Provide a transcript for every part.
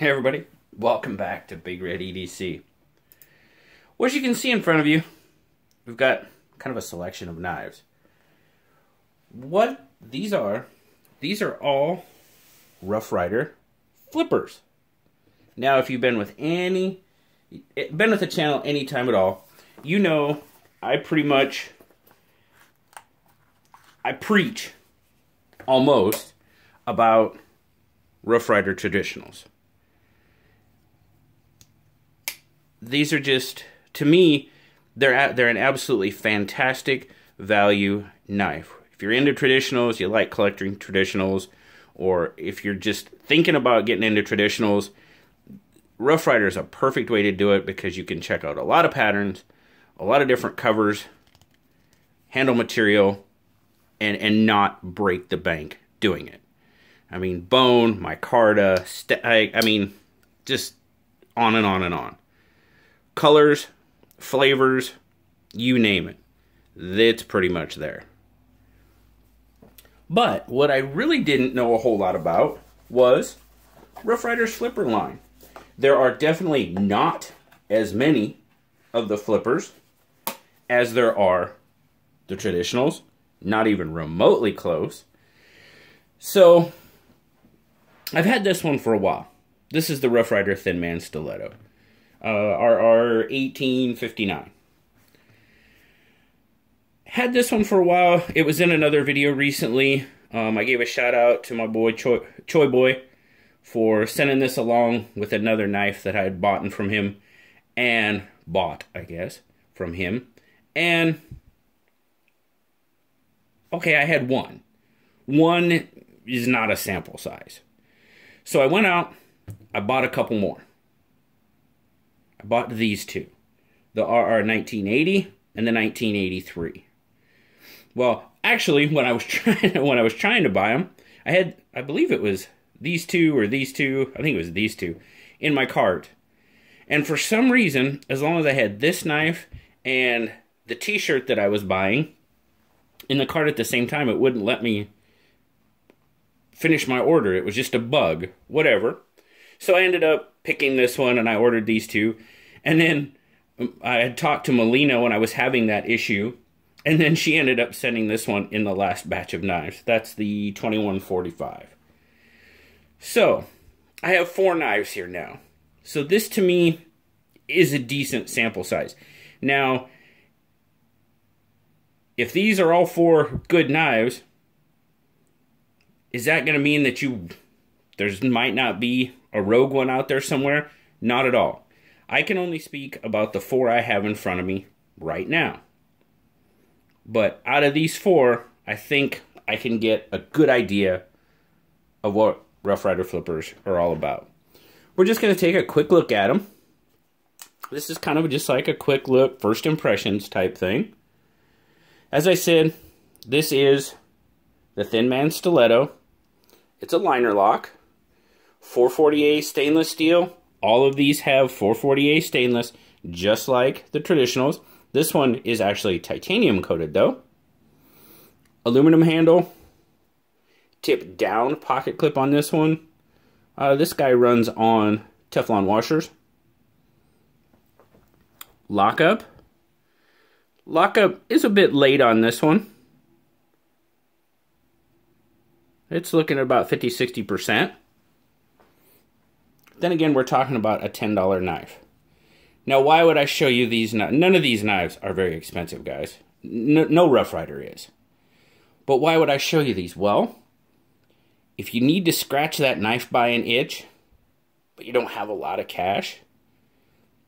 Hey everybody, welcome back to Big Red EDC. Well, as you can see in front of you, we've got kind of a selection of knives. What these are, these are all Rough Ryder flippers. Now, if you've been with any, been with the channel any time at all, you know I pretty much, I preach almost about Rough Ryder traditionals. These are just to me they're they're an absolutely fantastic value knife. If you're into traditionals, you like collecting traditionals, or if you're just thinking about getting into traditionals, Rough Ryder is a perfect way to do it because you can check out a lot of patterns, a lot of different covers, handle material, and and not break the bank doing it. I mean, bone, micarta, I, I mean, just on and on and on colors, flavors, you name it. It's pretty much there. But what I really didn't know a whole lot about was Rough Ryder's flipper line. There are definitely not as many of the flippers as there are the traditionals, not even remotely close. So, I've had this one for a while. This is the Rough Ryder Thin Man Stiletto uh, RR 1859. Had this one for a while. It was in another video recently. Um, I gave a shout out to my boy Choi, Choi Boy for sending this along with another knife that I had bought from him and bought, I guess, from him. And okay, I had one. One is not a sample size. So I went out, I bought a couple more. I bought these two, the RR 1980 and the 1983. Well, actually, when I was trying when I was trying to buy them, I had I believe it was these two or these two, I think it was these two, in my cart. And for some reason, as long as I had this knife and the t-shirt that I was buying in the cart at the same time, it wouldn't let me finish my order. It was just a bug, whatever. So I ended up picking this one and I ordered these two. And then um, I had talked to Melina when I was having that issue. And then she ended up sending this one in the last batch of knives. That's the 2145. So, I have four knives here now. So this to me is a decent sample size. Now, if these are all four good knives, is that going to mean that you there's might not be a rogue one out there somewhere? Not at all. I can only speak about the four I have in front of me right now. But out of these four, I think I can get a good idea of what Rough Ryder flippers are all about. We're just going to take a quick look at them. This is kind of just like a quick look, first impressions type thing. As I said, this is the Thin Man Stiletto. It's a liner lock. 440A stainless steel. All of these have 440A stainless, just like the traditionals. This one is actually titanium coated though. Aluminum handle. Tip down pocket clip on this one. Uh, this guy runs on Teflon washers. Lockup. Lockup is a bit late on this one. It's looking at about 50-60%. Then again, we're talking about a $10 knife. Now, why would I show you these? None of these knives are very expensive, guys. No, no Rough Ryder is. But why would I show you these? Well, if you need to scratch that knife by an itch, but you don't have a lot of cash,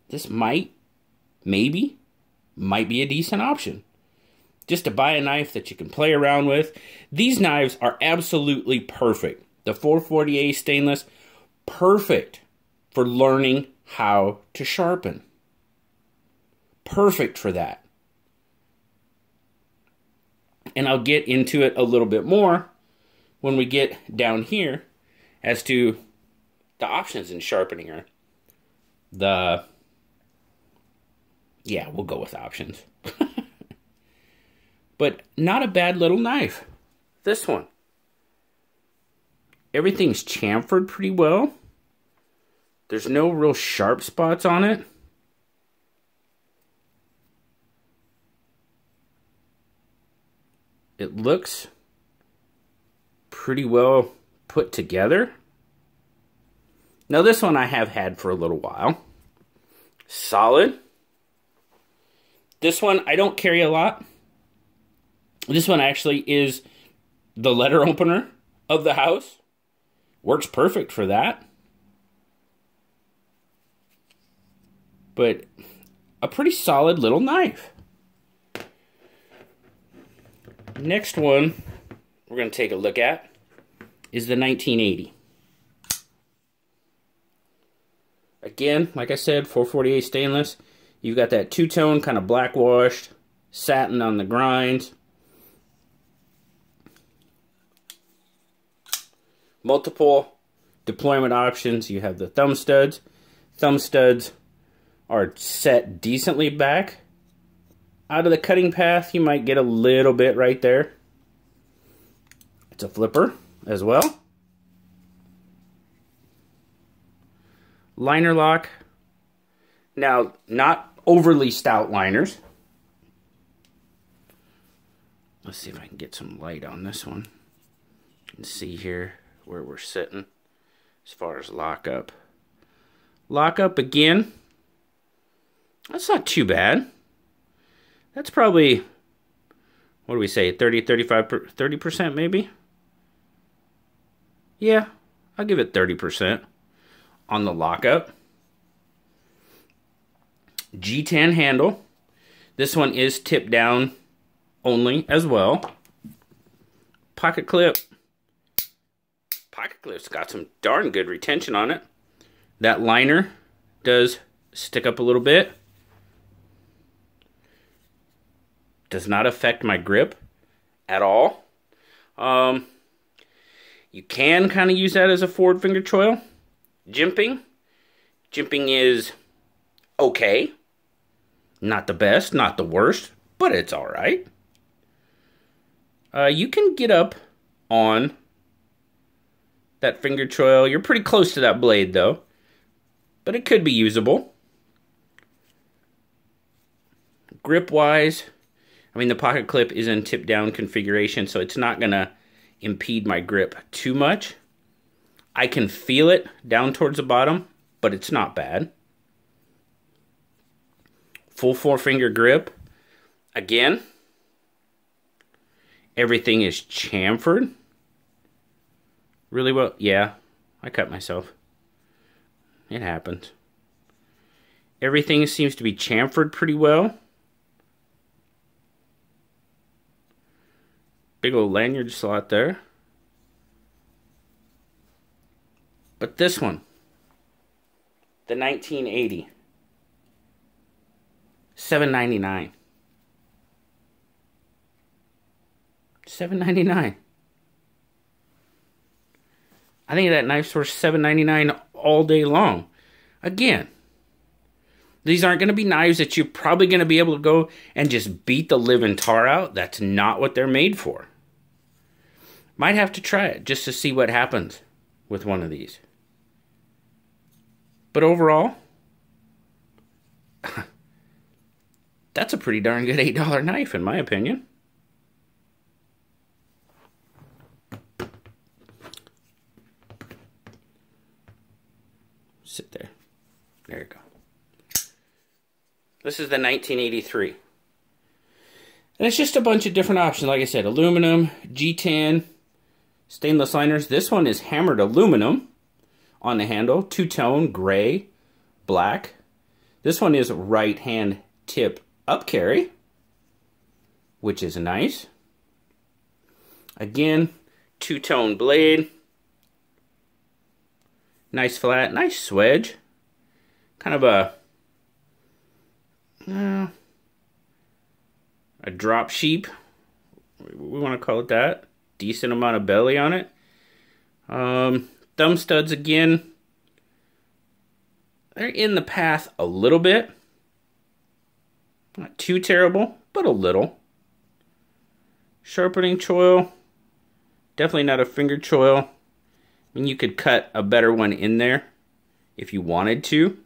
this might, maybe, might be a decent option. Just to buy a knife that you can play around with. These knives are absolutely perfect. The 440A stainless, perfect for learning how to sharpen. Perfect for that. And I'll get into it a little bit more when we get down here as to the options in sharpening her. The yeah, we'll go with options. but not a bad little knife. This one. Everything's chamfered pretty well. There's no real sharp spots on it. It looks pretty well put together. Now this one I have had for a little while. Solid. This one I don't carry a lot. This one actually is the letter opener of the house. Works perfect for that. But a pretty solid little knife. Next one we're going to take a look at is the 1980. Again, like I said, 440A stainless. You've got that two-tone kind of black washed, satin on the grinds. Multiple deployment options. You have the thumb studs. Thumb studs are set decently back. Out of the cutting path, you might get a little bit right there. It's a flipper as well. Liner lock. Now, not overly stout liners. Let's see if I can get some light on this one. And see here where we're sitting as far as lockup. Lockup again. That's not too bad. That's probably, what do we say, 30, 35, 30% maybe? Yeah, I'll give it 30% on the lockup. G10 handle. This one is tip down only as well. Pocket clip. Pocket clip's got some darn good retention on it. That liner does stick up a little bit. Does not affect my grip at all. Um, you can kind of use that as a forward finger choil. Jimping. Jimping is okay. Not the best, not the worst, but it's all right. Uh, you can get up on that finger choil. You're pretty close to that blade, though. But it could be usable. Grip-wise, I mean, the pocket clip is in tip-down configuration, so it's not going to impede my grip too much. I can feel it down towards the bottom, but it's not bad full four finger grip. Again, everything is chamfered. Really well? Yeah. I cut myself. It happened. Everything seems to be chamfered pretty well. Big old lanyard slot there. But this one, the 1980, 799. 799. I think that knife's worth seven ninety nine all day long. Again, these aren't going to be knives that you're probably going to be able to go and just beat the living tar out. That's not what they're made for. Might have to try it just to see what happens with one of these. But overall, That's a pretty darn good $8 knife, in my opinion. Sit there. There you go. This is the 1983. And it's just a bunch of different options. Like I said, aluminum, G10, stainless liners. This one is hammered aluminum on the handle. Two-tone, gray, black. This one is right hand tip up carry, which is nice. Again, two-tone blade. Nice flat, nice swedge. Kind of a uh, a drop sheep. We want to call it that. Decent amount of belly on it. Um, thumb studs again. They're in the path a little bit. Not too terrible, but a little. Sharpening choil. Definitely not a finger choil. I mean, you could cut a better one in there if you wanted to.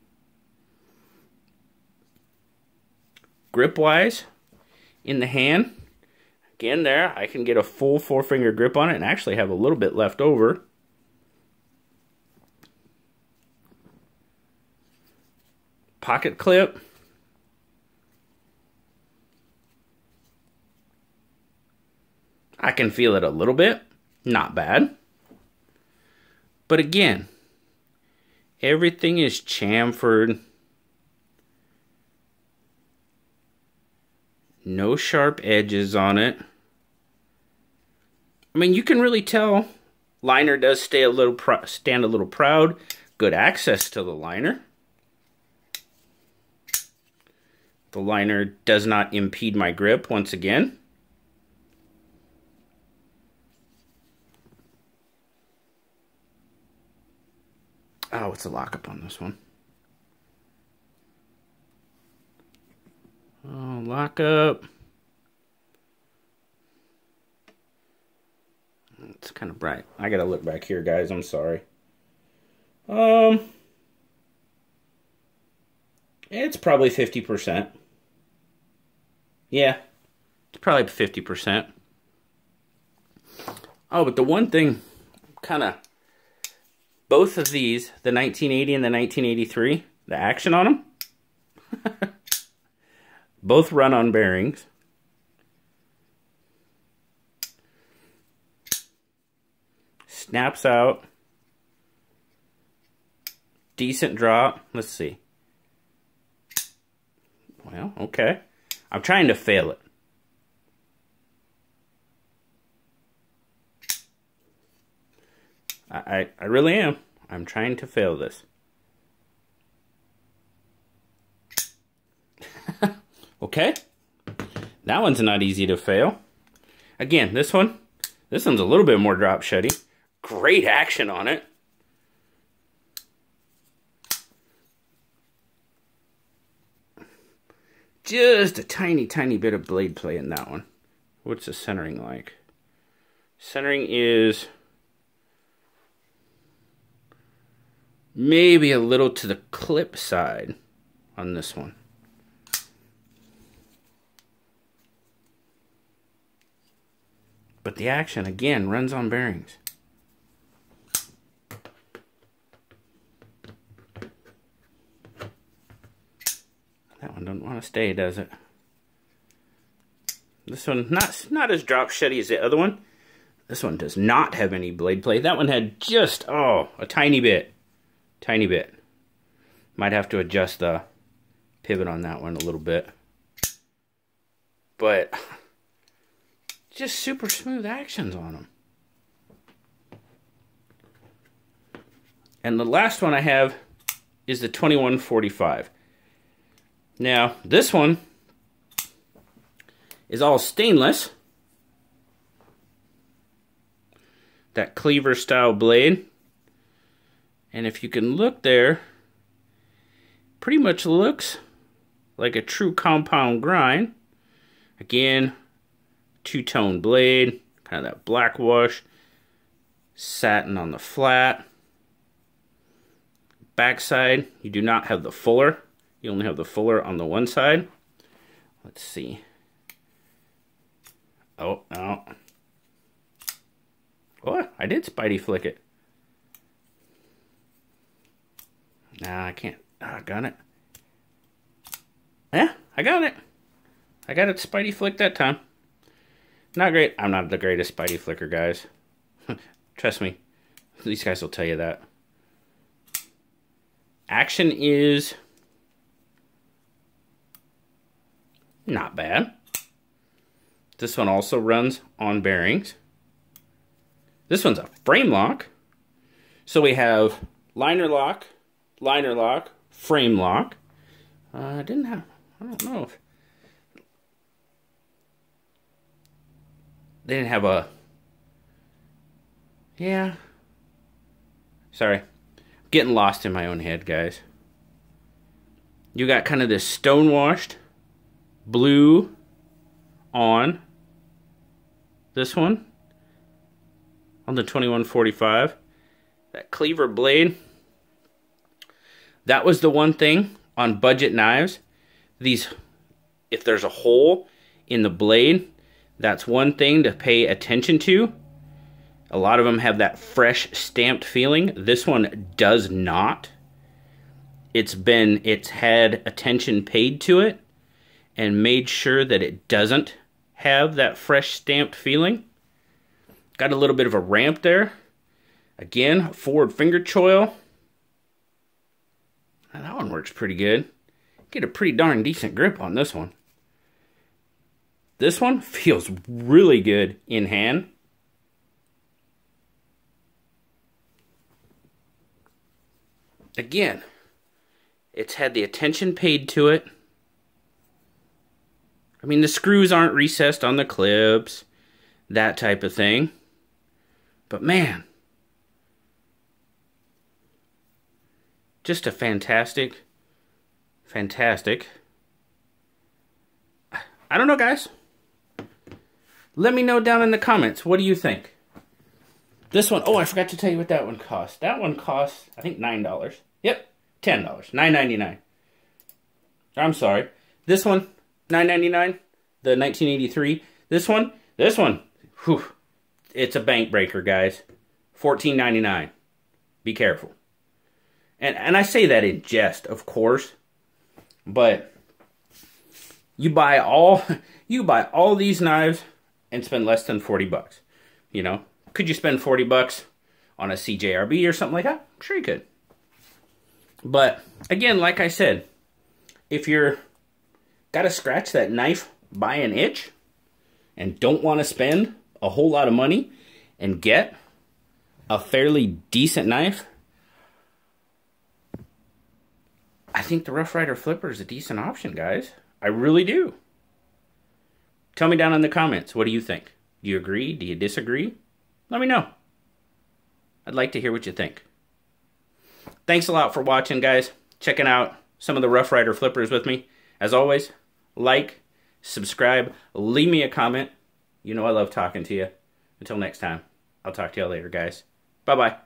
Grip wise, in the hand, again there, I can get a full four finger grip on it and actually have a little bit left over. Pocket clip. I can feel it a little bit. Not bad. But again, everything is chamfered. No sharp edges on it. I mean, you can really tell liner does stay a little stand a little proud. Good access to the liner. The liner does not impede my grip once again. Oh, what's the lockup on this one? Oh, lockup. It's kind of bright. I gotta look back here, guys. I'm sorry. Um, it's probably 50%. Yeah, it's probably 50%. Oh, but the one thing kind of both of these, the 1980 and the 1983, the action on them, both run on bearings. Snaps out. Decent drop. Let's see. Well, okay. I'm trying to fail it. I, I really am. I'm trying to fail this. Okay. That one's not easy to fail. Again, this one, this one's a little bit more drop shutty. Great action on it. Just a tiny, tiny bit of blade play in that one. What's the centering like? Centering is maybe a little to the clip side on this one. But the action, again, runs on bearings. That one don't want to stay, does it? This one, not, not as drop shutty as the other one. This one does not have any blade play. That one had just, oh, a tiny bit. Tiny bit. Might have to adjust the pivot on that one a little bit. But just super smooth actions on them. And the last one I have is the 2145. Now, this one is all stainless. That cleaver style blade. And if you can look there, pretty much looks like a true compound grind. Again, two-tone blade, kind of that black wash, satin on the flat. Backside, you do not have the fuller. You only have the fuller on the one side. Let's see. Oh, no. Oh, I did Spidey flick it. Nah, I can't. Oh, I got it. Yeah, I got it. I got it Spidey flick that time. Not great. I'm not the greatest Spidey flicker, guys. Trust me. These guys will tell you that. Action is not bad. This one also runs on bearings. This one's a frame lock. So we have liner lock, liner lock, frame lock. Uh, I didn't have, I don't know if, they didn't have a, yeah. Sorry. getting lost in my own head, guys. You got kind of this stone washed blue on this one on the 2145. That cleaver blade That was the one thing on budget knives. These, if there's a hole in the blade, that's one thing to pay attention to. A lot of them have that fresh stamped feeling. This one does not. It's been, it's had attention paid to it and made sure that it doesn't have that fresh stamped feeling. Got a little bit of a ramp there. Again, forward finger choil. that one works pretty good. Get a pretty darn decent grip on this one. This one feels really good in hand. Again, it's had the attention paid to it. I mean, the screws aren't recessed on the clips, that type of thing. But man, just a fantastic, fantastic. I don't know, guys. Let me know down in the comments. What do you think? This one, oh, I forgot to tell you what that one cost. That one cost, I think, $9. Yep, $10. $9.99. I'm sorry. This one, $9.99. The 1983. This one, this one, whew, it's a bank breaker, guys. $14.99. Be careful. And, and I say that in jest, of course. But you buy all you buy all these knives and spend less than 40 bucks. You know, could you spend 40 bucks on a CJRB or something like that? Sure you could. But again, like I said, if you're got to scratch that knife by an itch and don't want to spend a whole lot of money and get a fairly decent knife, I think the Rough Ryder Flipper is a decent option, guys. I really do. Tell me down in the comments, what do you think? Do you agree? Do you disagree? Let me know. I'd like to hear what you think. Thanks a lot for watching, guys. Checking out some of the Rough Ryder flippers with me. As always, like, subscribe, leave me a comment. You know I love talking to you. Until next time, I'll talk to y'all later, guys. Bye-bye.